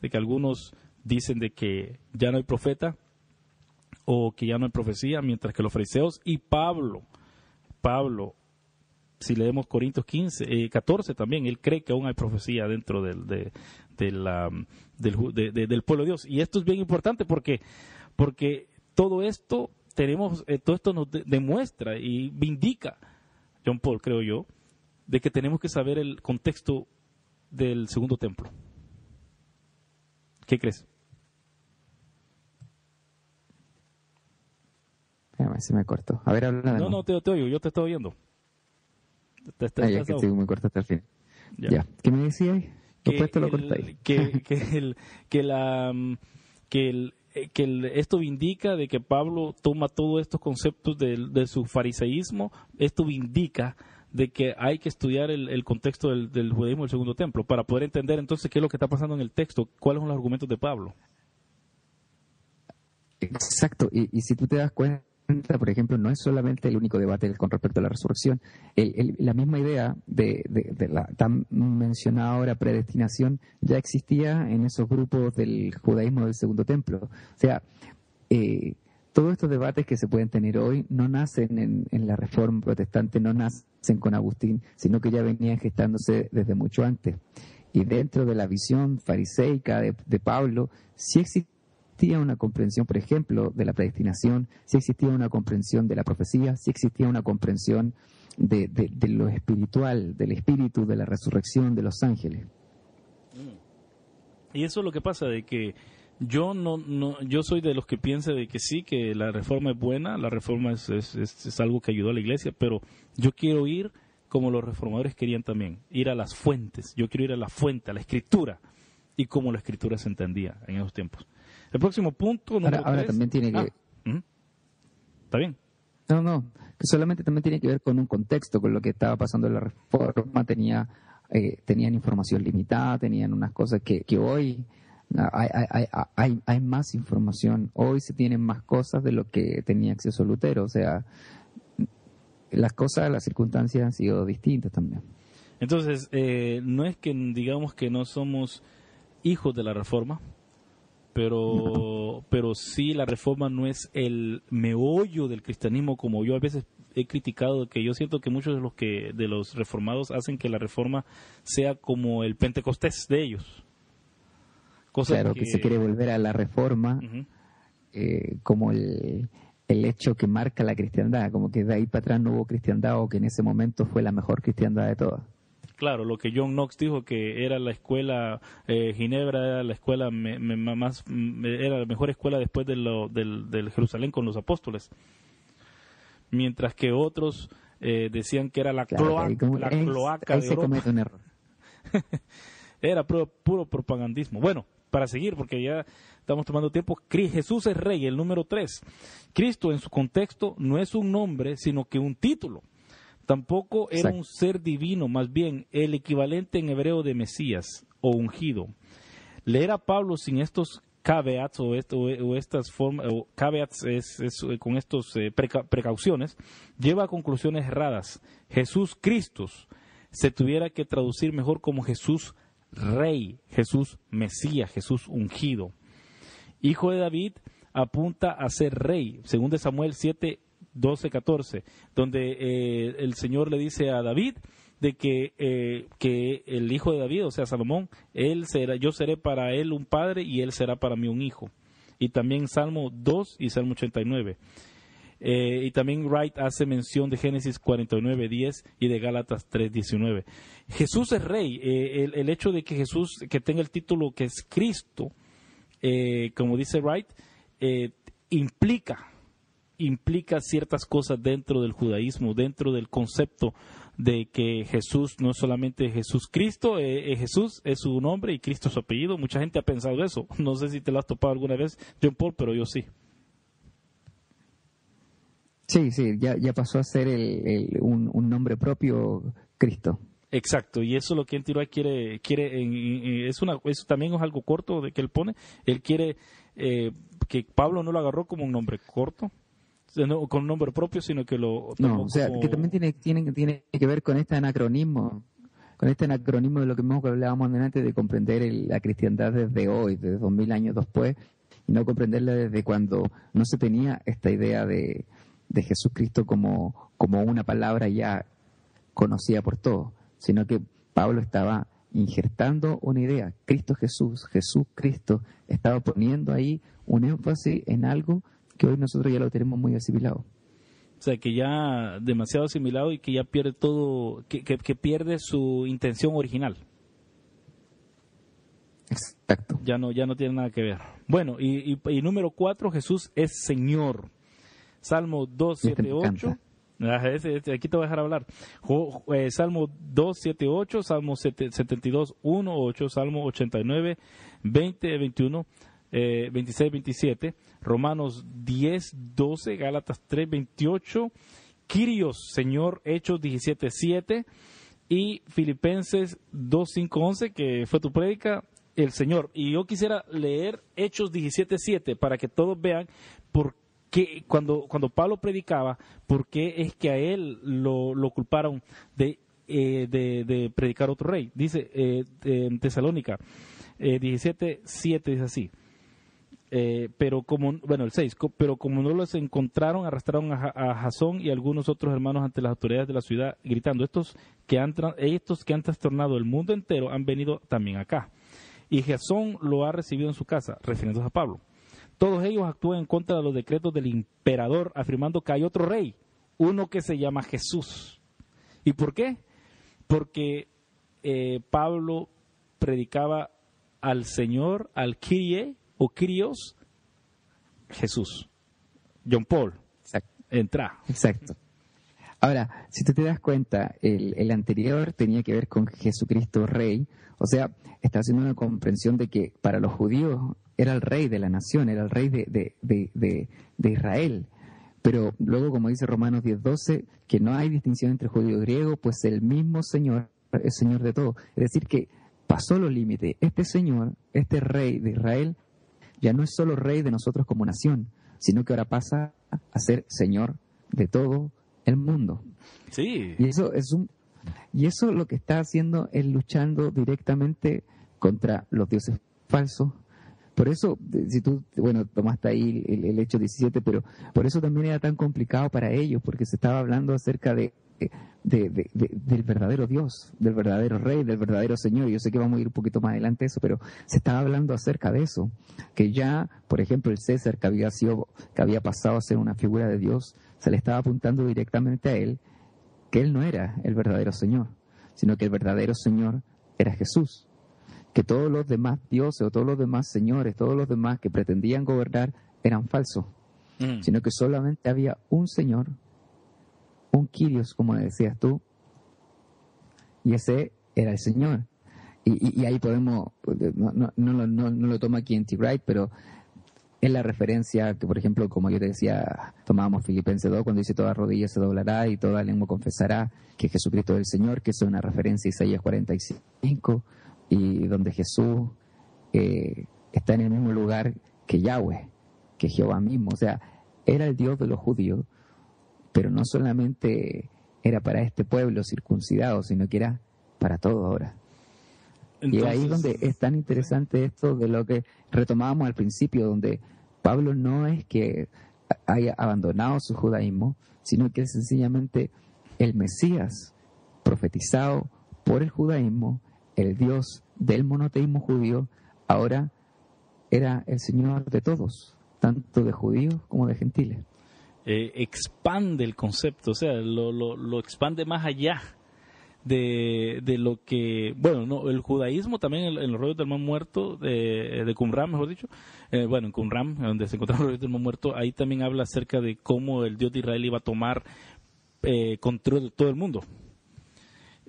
de que algunos dicen de que ya no hay profeta o que ya no hay profecía, mientras que los fariseos y Pablo, Pablo, si leemos Corintios 15, 14 eh, también, él cree que aún hay profecía dentro del, de, la, del, del, pueblo de Dios. Y esto es bien importante porque, porque todo esto tenemos, eh, todo esto nos demuestra y vindica, John Paul, creo yo, de que tenemos que saber el contexto del segundo templo. ¿Qué crees? Se me cortó. A ver, habla No, no, te, te, oigo, yo te estoy oyendo. Te, te, ah, ya que estoy muy corto hasta el fin. Ya. ¿Qué me decías? Que, Después te lo. Que, que, el, que, la, que, el, que el, esto indica de que Pablo toma todos estos conceptos de, de su fariseísmo, esto indica de que hay que estudiar el, el contexto del, del, judaísmo del segundo templo para poder entender entonces qué es lo que está pasando en el texto, cuáles son los argumentos de Pablo. Exacto, y, y si tú te das cuenta, por ejemplo, no es solamente el único debate con respecto a la resurrección. la misma idea de, la tan mencionada ahora predestinación ya existía en esos grupos del judaísmo del segundo templo. O sea, eh, todos estos debates que se pueden tener hoy no nacen en, la reforma protestante, no nacen con Agustín, sino que ya venían gestándose desde mucho antes. Y dentro de la visión fariseica de, de Pablo, sí existe existía una comprensión, por ejemplo, de la predestinación, si existía una comprensión de la profecía, si existía una comprensión de, lo espiritual, del espíritu, de la resurrección de los ángeles. Y eso es lo que pasa, de que yo no, yo soy de los que piensa de que sí, que la reforma es buena, la reforma es, es, es algo que ayudó a la iglesia, pero yo quiero ir como los reformadores querían también, ir a las fuentes, yo quiero ir a la fuente, a la escritura, y como la escritura se entendía en esos tiempos. El próximo punto. Ahora, también tiene que. Ah, ¿Está bien? No, no. Que solamente también tiene que ver con un contexto, con lo que estaba pasando en la reforma. Tenía, eh, tenían información limitada, tenían unas cosas que, que hoy. Hay, hay, hay, hay, más información. Hoy se tienen más cosas de lo que tenía acceso Lutero. O sea, las cosas, las circunstancias han sido distintas también. Entonces, eh, no es que digamos que no somos hijos de la reforma, pero, pero sí la reforma no es el meollo del cristianismo como yo a veces he criticado que yo siento que muchos de los que de los reformados hacen que la reforma sea como el pentecostés de ellos. Claro que, se quiere volver a la reforma eh, como el, el hecho que marca la cristiandad como que de ahí para atrás no hubo cristiandad o que en ese momento fue la mejor cristiandad de todas claro, lo que John Knox dijo que era la escuela, eh, Ginebra era la escuela más, era la mejor escuela después de lo, del, Jerusalén con los apóstoles. Mientras que otros eh, decían que era la, cloaca, la cloaca de Europa. Un error. era puro, puro propagandismo. Bueno, para seguir, porque ya estamos tomando tiempo, Jesús es rey, el número tres. Cristo en su contexto no es un nombre, sino que un título. Tampoco era un ser divino, más bien el equivalente en hebreo de Mesías o ungido. Leer a Pablo sin estos caveats o, estas formas, o caveats es, eh, con estas eh, precauciones, lleva a conclusiones erradas. Jesús Cristo se tuviera que traducir mejor como Jesús Rey, Jesús Mesías, Jesús ungido. Hijo de David apunta a ser rey, según de Samuel 7, 12, 14, donde eh, el Señor le dice a David de que, eh, que el hijo de David, o sea, Salomón, él será, yo seré para él un padre y él será para mí un hijo. Y también Salmo 2 y Salmo 89. Eh, y también Wright hace mención de Génesis 49, 10 y de Gálatas 3, 19. Jesús es rey. el, el, hecho de que Jesús, que tenga el título que es Cristo, como dice Wright, implica implica ciertas cosas dentro del judaísmo, dentro del concepto de que Jesús no es solamente Jesús Cristo, eh, eh, Jesús es su nombre y Cristo es su apellido. Mucha gente ha pensado eso. No sé si te lo has topado alguna vez, John Paul, pero yo sí. Sí, sí, ya, ya pasó a ser un, nombre propio Cristo. Exacto, y eso es lo que Tiroay quiere, quiere es una, eso también es algo corto de que él pone, él quiere eh, que Pablo no lo agarró como un nombre corto, con un nombre propio, sino que lo... No, o sea, que también tiene, tiene, tiene que ver con este anacronismo, con este anacronismo de lo que hemos hablábamos antes de comprender la cristiandad desde hoy, desde dos mil años después, y no comprenderla desde cuando no se tenía esta idea de, de Jesucristo como, como una palabra ya conocida por todos, sino que Pablo estaba injertando una idea, Cristo Jesús, Jesús Cristo, estaba poniendo ahí un énfasis en algo que hoy nosotros ya lo tenemos muy asimilado. O sea, que ya demasiado asimilado y que ya pierde todo, que, que, pierde su intención original. Exacto. Ya no, ya no tiene nada que ver. Bueno, y, y, número cuatro, Jesús es Señor. Salmo 278. Ah, aquí te voy a dejar hablar. Eh, Salmo 278, Salmo 72, 1, 8, Salmo 89, 20, 21, 26, 27, Romanos 10, 12, Gálatas 3, 28, Quirios, Señor, Hechos 17, 7 y Filipenses 2, 5, 11, que fue tu prédica, el Señor. Y yo quisiera leer Hechos 17, 7 para que todos vean por qué, cuando, cuando Pablo predicaba, por qué es que a él lo, lo culparon de, eh, de, de, predicar otro rey. Dice eh, Tesalónica eh, 17, 7 dice así. Eh, pero como, bueno, el 6, pero como no los encontraron, arrastraron a, Jasón y algunos otros hermanos ante las autoridades de la ciudad, gritando, estos que han, estos que han trastornado el mundo entero han venido también acá. Y Jasón lo ha recibido en su casa, refiriéndose a Pablo. Todos ellos actúan en contra de los decretos del emperador, afirmando que hay otro rey, uno que se llama Jesús. ¿Y por qué? Porque eh, Pablo predicaba al Señor, al Kyrie, o Kyrios, Jesús. John Paul. Entra. Exacto. Ahora, si tú te das cuenta, el, anterior tenía que ver con Jesucristo Rey, o sea, está haciendo una comprensión de que para los judíos era el rey de la nación, era el rey de, de, Israel. Pero luego, como dice Romanos 10:12, que no hay distinción entre judío y griego, pues el mismo Señor es Señor de todo. Es decir, que pasó los límites. Este Señor, este rey de Israel, ya no es solo rey de nosotros como nación, sino que ahora pasa a ser señor de todo el mundo. Sí. Y eso es un y eso lo que está haciendo es luchando directamente contra los dioses falsos. Por eso, si tú, bueno, tomaste ahí el, hecho 17, pero por eso también era tan complicado para ellos, porque se estaba hablando acerca de de, del verdadero Dios, del verdadero Rey, del verdadero Señor. Yo sé que vamos a ir un poquito más adelante eso, pero se estaba hablando acerca de eso, que ya, por ejemplo, el César que había sido, que había pasado a ser una figura de Dios, se le estaba apuntando directamente a él que él no era el verdadero Señor, sino que el verdadero Señor era Jesús. Que todos los demás dioses o todos los demás señores, todos los demás que pretendían gobernar eran falsos, mm. sino que solamente había un Señor un Kyrios, como decías tú, y ese era el Señor. Y, ahí podemos, no, no, lo toma aquí en T-Wright, pero es la referencia que, por ejemplo, como yo te decía, tomábamos Filipenses 2 cuando dice toda rodilla se doblará y toda lengua confesará que Jesucristo es el Señor, que es una referencia a Isaías 45, y donde Jesús eh, está en el mismo lugar que Yahweh, que Jehová mismo. O sea, era el Dios de los judíos, pero no solamente era para este pueblo circuncidado, sino que era para todo ahora. y ahí es donde es tan interesante esto de lo que retomábamos al principio, donde Pablo no es que haya abandonado su judaísmo, sino que es sencillamente el Mesías profetizado por el judaísmo, el Dios del monoteísmo judío, ahora era el Señor de todos, tanto de judíos como de gentiles. Eh, expande el concepto, o sea, lo, lo, expande más allá de, de, lo que, bueno, no, el judaísmo también en, los rollos del mar muerto, de, de Qumran, mejor dicho, eh, bueno, en Qumran, donde se encontraron los rollos del mar muerto, ahí también habla acerca de cómo el Dios de Israel iba a tomar eh, control de todo el mundo.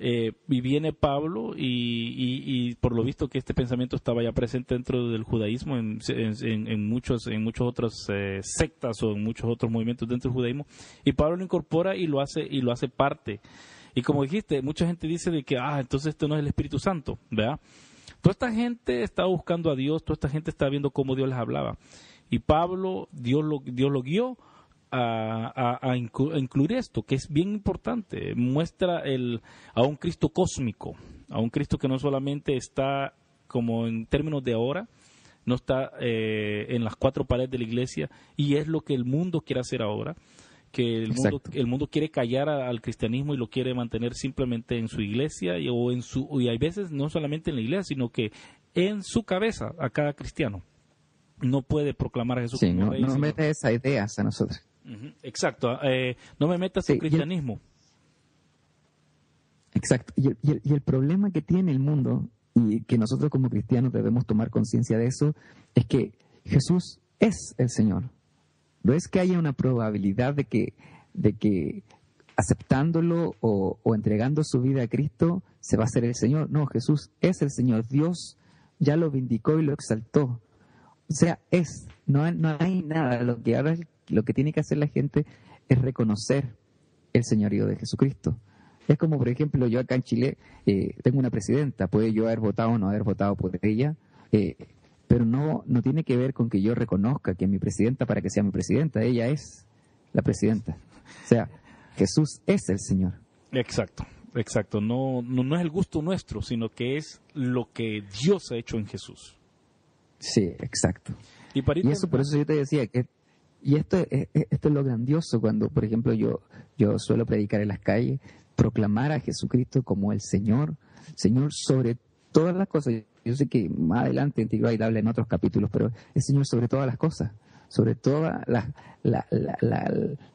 Eh, y viene Pablo y, por lo visto que este pensamiento estaba ya presente dentro del judaísmo en, en, muchos en muchos otras eh, sectas o en muchos otros movimientos dentro del judaísmo. Y Pablo lo incorpora y lo hace y lo hace parte. Y como dijiste mucha gente dice de que ah entonces esto no es el Espíritu Santo ¿verdad? toda esta gente estaba buscando a Dios toda esta gente estaba viendo cómo Dios les hablaba. Y Pablo Dios lo Dios lo guió a, incluir esto, que es bien importante. Muestra el, a un Cristo cósmico, a un Cristo que no solamente está como en términos de ahora, no está eh, en las cuatro paredes de la iglesia y es lo que el mundo quiere hacer ahora que el mundo, el mundo quiere callar al cristianismo y lo quiere mantener simplemente en su iglesia y, o en su y hay veces no solamente en la iglesia sino que en su cabeza a cada cristiano. No puede proclamar a Jesús sí, como no, no. mete esas ideas a nosotros exacto eh, no me metas en cristianismo exacto y el, y el problema que tiene el mundo y que nosotros como cristianos debemos tomar conciencia de eso es que Jesús es el Señor no es que haya una probabilidad de que, de que aceptándolo o, entregando su vida a Cristo se va a ser el Señor. No, Jesús es el Señor. Dios ya lo vindicó y lo exaltó. O sea, es, no no hay nada. Lo que ahora lo que tiene que hacer la gente es reconocer el señorío de Jesucristo. Es como, por ejemplo, yo acá en Chile eh, tengo una presidenta, puede yo haber votado o no haber votado por ella, eh, pero no, no tiene que ver con que yo reconozca que mi presidenta para que sea mi presidenta, ella es la presidenta. O sea, Jesús es el Señor. Exacto, exacto. No, no, es el gusto nuestro, sino que es lo que Dios ha hecho en Jesús. Sí, exacto. Y, eso, por eso yo te decía que y esto es, esto es lo grandioso cuando, por ejemplo, yo, yo suelo predicar en las calles, proclamar a Jesucristo como el Señor, Señor sobre todas las cosas. Yo sé que más adelante en Tigray habla en otros capítulos, pero el Señor sobre todas las cosas, sobre todos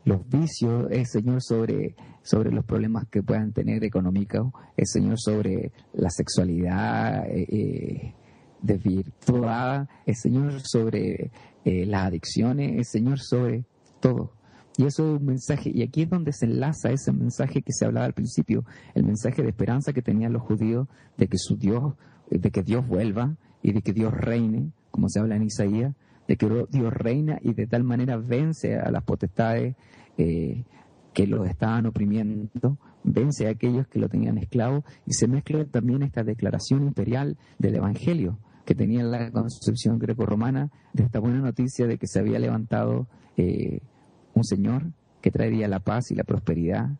los vicios, el Señor sobre, sobre los problemas que puedan tener económicos, el Señor sobre la sexualidad eh, eh, desvirtuada, el Señor sobre eh, las adicciones, el Señor sobre todo. Y eso es un mensaje, y aquí es donde se enlaza ese mensaje que se hablaba al principio, el mensaje de esperanza que tenían los judíos de que su Dios, de que Dios vuelva y de que Dios reine, como se habla en Isaías, de que Dios reina y de tal manera vence a las potestades eh, que los estaban oprimiendo, vence a aquellos que lo tenían esclavo y se mezcla también esta declaración imperial del Evangelio que tenía la concepción greco-romana de esta buena noticia de que se había levantado eh, un Señor que traería la paz y la prosperidad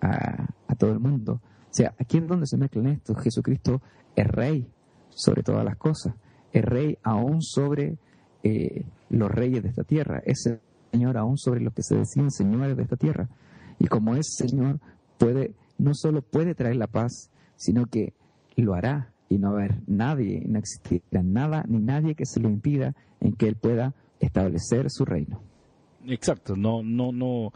a, todo el mundo. O sea, aquí es donde se mezclan esto. Jesucristo es rey sobre todas las cosas, es rey aún sobre eh, los reyes de esta tierra, es Señor aún sobre los que se deciden señores de esta tierra. Y como es Señor, puede, no solo puede traer la paz, sino que lo hará y no haber nadie, no existirá nada ni nadie que se lo impida en que Él pueda establecer su reino. Exacto, no, no, no.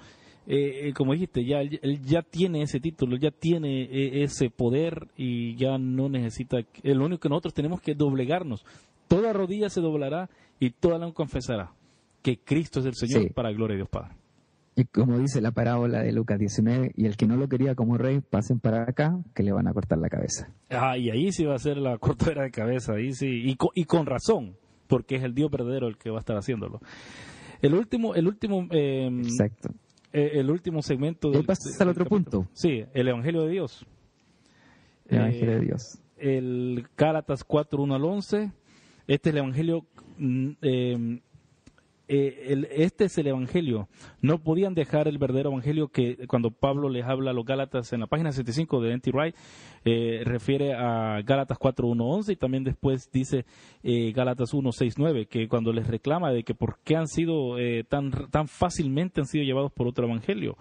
Eh, eh, como dijiste, ya él ya tiene ese título, ya tiene eh, ese poder y ya no necesita. Lo único que nosotros tenemos que doblegarnos. Toda rodilla se doblará y toda la confesará que Cristo es el Señor para gloria de Dios Padre. Y como dice la parábola de Lucas 19, y el que no lo quería como rey, pasen para acá, que le van a cortar la cabeza. Ah, y ahí sí va a ser la cortadera de cabeza, ahí sí, y y con razón, porque es el Dios verdadero el que va a estar haciéndolo. El último, el último, em, Exacto. Eh, el último segmento. Del, pasas al otro punto. Sí, el Evangelio de Dios. El Evangelio de Dios. Eh, el Gálatas 4, 1 al 11. Este es el Evangelio eh, este es el Evangelio. No podían dejar el verdadero Evangelio que cuando Pablo les habla a los Gálatas en la página 75 de N.T. Wright, eh, refiere a Gálatas 4.1.11 y también después dice eh, Gálatas 1.6.9, que cuando les reclama de que por qué han sido tan, tan fácilmente han sido llevados por otro Evangelio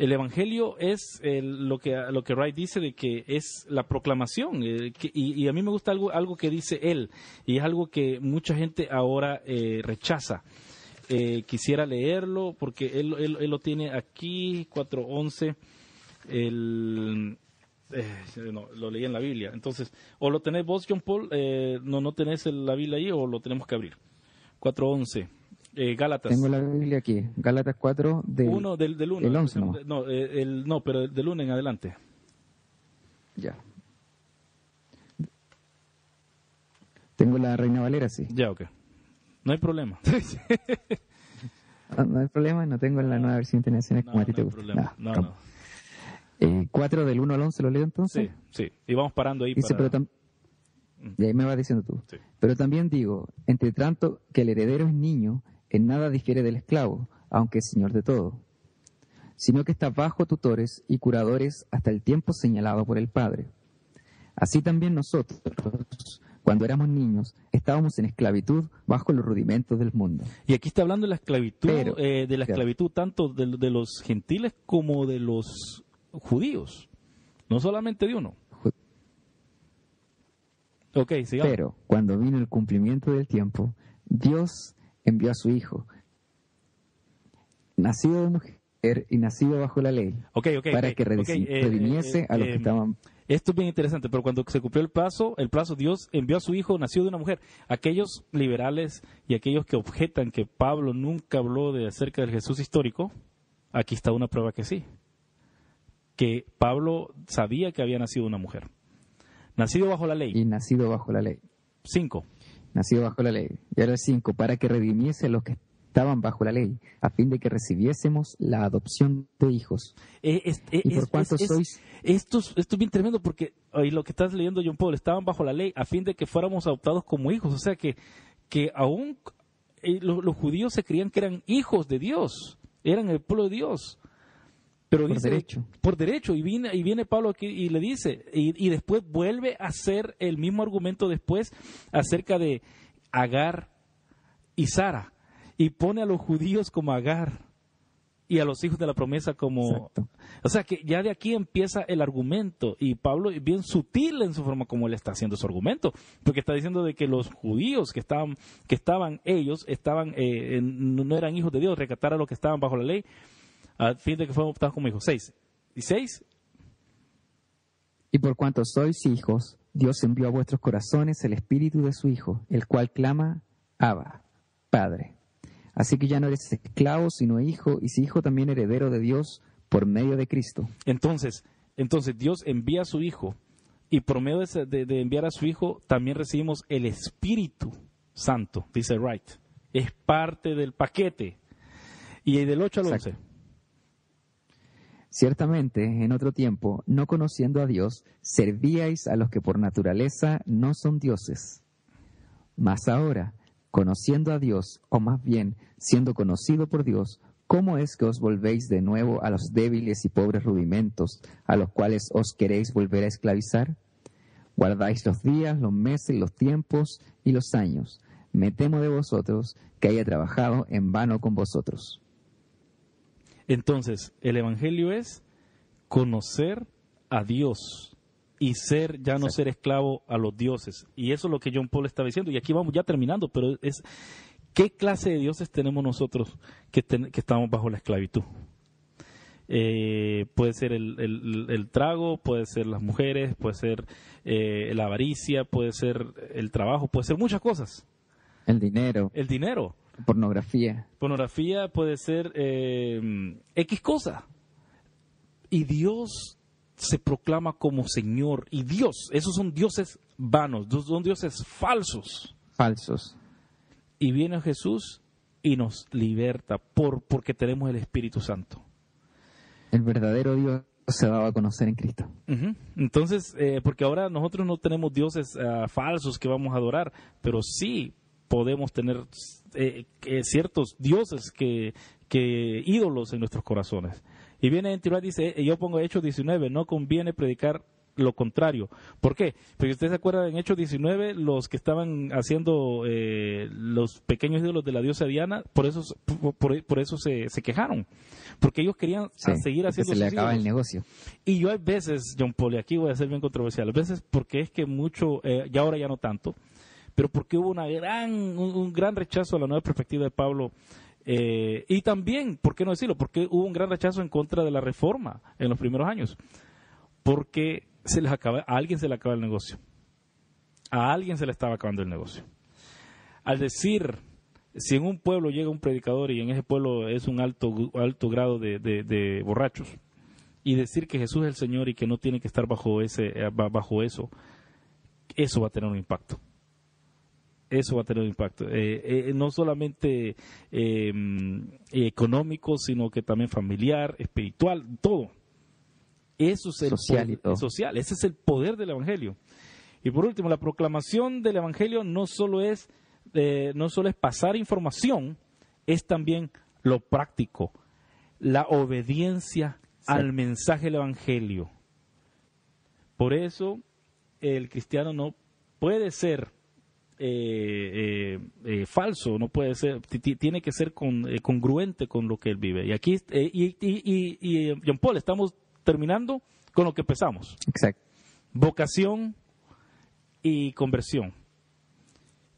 el Evangelio es lo, que, lo que Wright dice de que es la proclamación. Eh, y, a mí me gusta algo, algo que dice él, y es algo que mucha gente ahora eh, rechaza. Eh, quisiera leerlo porque él, él, lo tiene aquí, 4.11. El, no, lo leí en la Biblia. Entonces, o lo tenés vos, John Paul, no, no tenés la Biblia ahí, o lo tenemos que abrir. 4.11. Eh, Gálatas. Tengo la Biblia aquí. Gálatas 4 del, uno, del, del 1. El 11, ¿no? No, eh, el, no, pero del 1 en adelante. Ya. Tengo la Reina Valera, sí. Ya, ok. No hay problema. no, hay problema, no tengo la nueva versión internacional como a ti te gusta. Problema. No, no. Eh, 4 del 1 al 11 lo leo entonces. Sí, sí. Y vamos parando ahí. Dice, para... pero y ahí me va diciendo tú. Pero también digo, entre tanto que el heredero es niño, en nada difiere del esclavo, aunque es señor de todo, sino que está bajo tutores y curadores hasta el tiempo señalado por el Padre. Así también nosotros, cuando éramos niños, estábamos en esclavitud bajo los rudimentos del mundo. Y aquí está hablando de la esclavitud, Pero- eh, de la claro. esclavitud tanto de, de los gentiles como de los judíos, no solamente de uno. Ju- Ok, sigamos. Pero cuando vino el cumplimiento del tiempo, Dios envió a su Hijo, nacido de mujer y nacido bajo la ley, para que eh, redimiese eh, a los eh, que estaban Esto es bien interesante, pero cuando se cumplió el plazo, el plazo Dios envió a su hijo nacido de una mujer. Aquellos liberales y aquellos que objetan que Pablo nunca habló de acerca del Jesús histórico, aquí está una prueba que sí. Que Pablo sabía que había nacido una mujer. Nacido bajo la ley. y nacido bajo la ley. Cinco. Nacido bajo la ley. Y ahora el 5, para que redimiese a los que estaban bajo la ley, a fin de que recibiésemos la adopción de hijos. Eh, es- eh, ¿Y por es- sois? Esto es, esto es bien tremendo porque lo que estás leyendo, John Paul, estaban bajo la ley a fin de que fuéramos adoptados como hijos. O sea que, que aún eh, los, los judíos se creían que eran hijos de Dios, eran el pueblo de Dios. Pero Por dice, derecho. Por derecho. Y viene, y viene Pablo aquí y le dice, y, y después vuelve a hacer el mismo argumento después acerca de Agar y Sara. Y pone a los judíos como Agar y a los hijos de la promesa como... Exacto. O sea que ya de aquí empieza el argumento y Pablo es bien sutil en su forma como él está haciendo su argumento, porque está diciendo de que los judíos que estaban, que estaban ellos, estaban, eh, en- no eran hijos de Dios, recatar a los que estaban bajo la ley, a fin de que fueran adoptados como hijos. Seis. Y seis, Y por cuanto sois hijos, Dios envió a vuestros corazones el espíritu de su Hijo, el cual clama, Abba, Padre. Así que ya no eres esclavo, sino hijo, y si hijo también heredero de Dios por medio de Cristo. entonces, entonces Dios envía a su hijo y por medio de, de- de enviar a su hijo también recibimos el Espíritu Santo, dice Wright. Es parte del paquete. Y del 8 al Exacto. 11. Ciertamente, en otro tiempo, no conociendo a Dios, servíais a los que por naturaleza no son dioses. Mas ahora, conociendo a Dios, o más bien siendo conocido por Dios, ¿cómo es que os volvéis de nuevo a los débiles y pobres rudimentos a los cuales os queréis volver a esclavizar? Guardáis los días, los meses, los tiempos y los años. Me temo de vosotros que haya trabajado en vano con vosotros. Entonces, el Evangelio es conocer a Dios y ser, ya no Exacto. ser esclavo a los dioses. Y eso es lo que John Paul está diciendo. Y aquí vamos ya terminando, pero es, ¿qué clase de dioses tenemos nosotros que, ten- que estamos bajo la esclavitud? Eh, puede ser el, el- el trago, puede ser las mujeres, puede ser eh, la avaricia, puede ser el trabajo, puede ser muchas cosas. El dinero, El dinero, pornografía. pornografía puede ser eh, X cosa. Y Dios se proclama como Señor. Y Dios, esos son dioses vanos, son dioses falsos. falsos. Y viene Jesús y nos liberta por, porque tenemos el Espíritu Santo. El verdadero Dios se daba a conocer en Cristo. Entonces, eh, porque ahora nosotros no tenemos dioses ah, falsos que vamos a adorar, pero sí podemos tener eh, eh, ciertos dioses que, que ídolos en nuestros corazones. Y viene en Tiruá, dice, eh, yo pongo Hechos 19, no conviene predicar lo contrario. ¿Por qué? Porque ustedes se acuerdan en Hechos 19, los que estaban haciendo eh, los pequeños ídolos de la diosa Diana, por eso, por, eso se, se quejaron. Porque ellos querían Sí, seguir haciendo se le acaba el negocio. Y yo hay veces, John Paul, y aquí voy a ser bien controversial, a veces porque es que mucho, eh, ya ahora ya no tanto, pero porque hubo una gran, un, gran rechazo a la nueva perspectiva de Pablo. eh, y también, ¿por qué no decirlo? Porque hubo un gran rechazo en contra de la reforma en los primeros años. Porque se les acaba, a alguien se le acaba el negocio. A alguien se le estaba acabando el negocio. Al decir, si en un pueblo llega un predicador y en ese pueblo es un alto, alto grado de- de- borrachos, y decir que Jesús es el Señor y que no tiene que estar bajo ese eh, ba- bajo eso eso va a tener un impacto eso va a tener un impacto Eh, eh, no solamente eh, económico sino que también familiar espiritual todo eso es el Social poder- y todo. social ese es el poder del evangelio y por último la proclamación del evangelio no solo es no solo es pasar información es también lo práctico la obediencia Sí. al mensaje del Evangelio. Por eso el cristiano no puede ser eh, eh, falso, no puede ser, tiene que ser con, congruente con lo que él vive. Y aquí, y, y, y, John Paul, estamos terminando con lo que empezamos. Exacto. Vocación y conversión.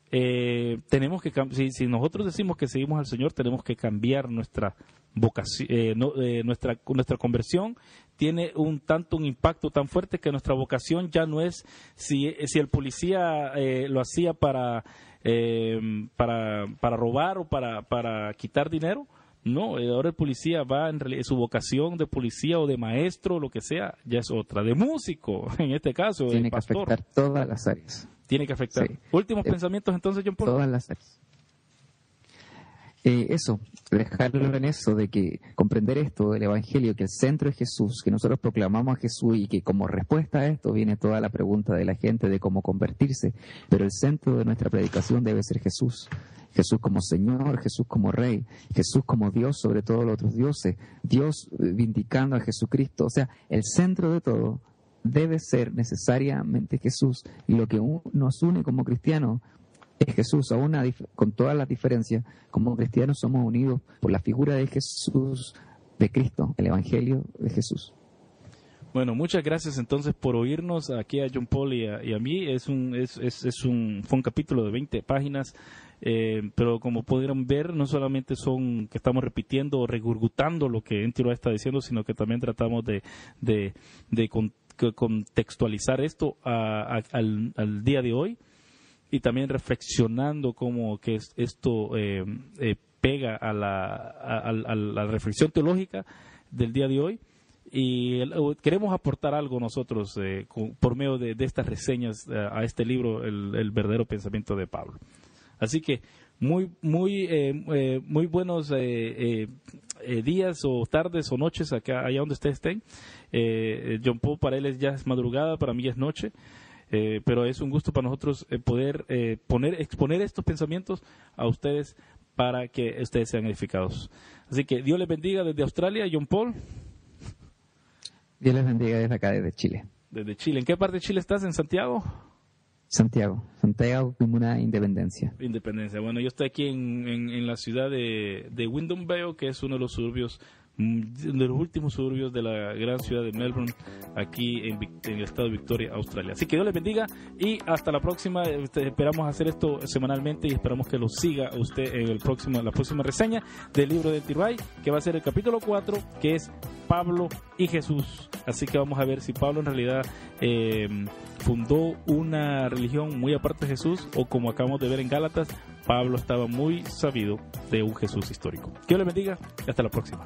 tenemos que si, si, nosotros decimos que seguimos al Señor tenemos que cambiar nuestra vocación nuestra nuestra conversión tiene un tanto un impacto tan fuerte que nuestra vocación ya no es si, si el policía eh, lo hacía para, eh, para, para robar o para, para quitar dinero. No, eh, ahora el policía va en su vocación de policía o de maestro, lo que sea, ya es otra, de músico, en este caso, Tiene que afectar todas las áreas. Tiene que afectar. Últimos pensamientos entonces, John Paul. Todas las áreas. Eh, eso, dejarlo en eso, de que comprender esto del Evangelio, que el centro es Jesús, que nosotros proclamamos a Jesús y que como respuesta a esto viene toda la pregunta de la gente de cómo convertirse, pero el centro de nuestra predicación debe ser Jesús. Jesús como Señor, Jesús como Rey, Jesús como Dios sobre todos los otros dioses, Dios vindicando a Jesucristo. O sea, el centro de todo debe ser necesariamente Jesús. Y lo que nos une como cristianos es Jesús, aún con todas las diferencias, como cristianos somos unidos por la figura de Jesús, de Cristo, el Evangelio de Jesús. Bueno, muchas gracias entonces por oírnos aquí a John Paul y a, mí. Es un, es, es, un, fue un capítulo de 20 páginas, eh, pero como pudieron ver, no solamente son que estamos repitiendo o regurgitando lo que Entiro está diciendo, sino que también tratamos de, de, contextualizar esto al, al día de hoy y también reflexionando cómo que esto eh, eh, pega a la, reflexión teológica del día de hoy. Y queremos aportar algo nosotros eh, por medio de, estas reseñas a este libro el, verdadero pensamiento de Pablo. Así que muy muy muy buenos días o tardes o noches acá allá donde ustedes estén. John Paul para él es ya es madrugada para mí es noche eh, pero es un gusto para nosotros eh, poder eh, poner, exponer estos pensamientos a ustedes para que ustedes sean edificados. Así que Dios les bendiga desde Australia, John Paul. Dios les bendiga desde acá, desde Chile. Desde Chile. ¿En qué parte de Chile estás? ¿En Santiago? Santiago, Santiago una Independencia. Independencia. Bueno, yo estoy aquí en, en, la ciudad de, de que es uno de los suburbios de los últimos suburbios de la gran ciudad de Melbourne, aquí en, el estado de Victoria, Australia. Así que Dios les bendiga y hasta la próxima. Este, esperamos hacer esto semanalmente y esperamos que lo siga usted en el próximo, la próxima reseña del libro de Tiray, que va a ser el capítulo 4, que es Pablo y Jesús. Así que vamos a ver si Pablo en realidad eh, fundó una religión muy aparte de Jesús o como acabamos de ver en Gálatas, Pablo estaba muy sabido de un Jesús histórico. Que Dios le bendiga y hasta la próxima.